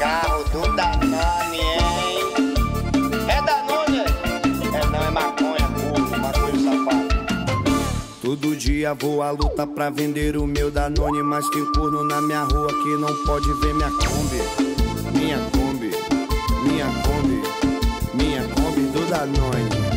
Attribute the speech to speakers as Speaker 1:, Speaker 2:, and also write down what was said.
Speaker 1: carro do Danone, hein? É Danone? É não, é maconha, burro, maconha safado. Todo dia vou à luta pra vender o meu Danone, mas tem corno na minha rua que não pode ver minha Kombi. Minha Kombi, minha Kombi, minha Kombi do Danone.